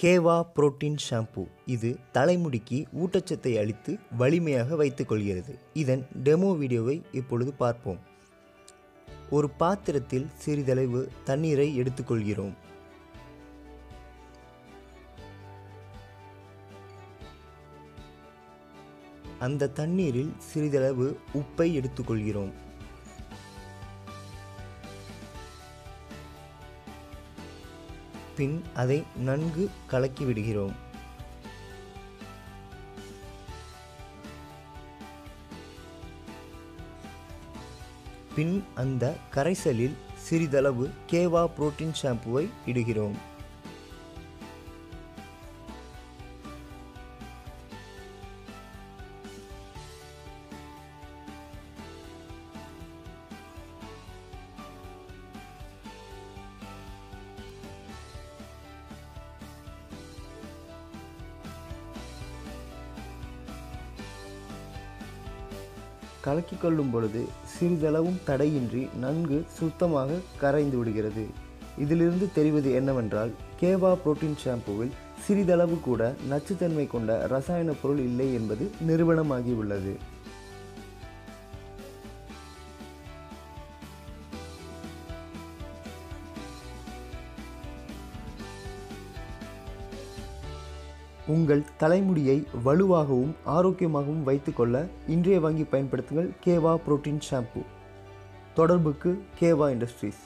கேவா protein shampoo. இது தலைமுடிக்கு ஊட்டச்சத்தை அளித்து வலிமையாக வைத்துக்கொள்கிறது. இதன் டெமோ வீடியோவை இப்பொழுது பார்ப்போம். ஒரு பாத்திரத்தில் சிறிதளவு தண்ணீரை எடுத்துக்கொள்கிறோம். அந்த தண்ணீரில் சிறிதளவு உப்பை எடுத்துக்கொள்கிறோம். பின் அதை நன்கு கலக்கி விடுகிறோம். பின் அந்த கரைசலில் சிறிதளவு கேவா புரோட்டீன் ஷாம்புவை இடுகிறோம். கலக்கிக் கொள்ளும் பொழுது சிறிதளவும் தடையின்றி நன்கு சுத்தமாக கரைந்து விடுகிறது. இதிலிருந்து தெரிவது என்னவென்றால் கேவா புரோட்டீன் ஷாம்புவில் சிறிதளவு கூட நச்சுத்தன்மை கொண்ட ரசாயன பொருள் இல்லை என்பது நிறுவனமாகியுள்ளது. உங்கள் தலைமுடியை வலுவாகவும் ஆரோக்கியமாகவும் வைத்துக்கொள்ள இன்றைய வாங்கி பயன்படுத்துங்கள் கேவா புரோட்டீன் ஷாம்பு. தொடர்புக்கு கேவா இண்டஸ்ட்ரீஸ்.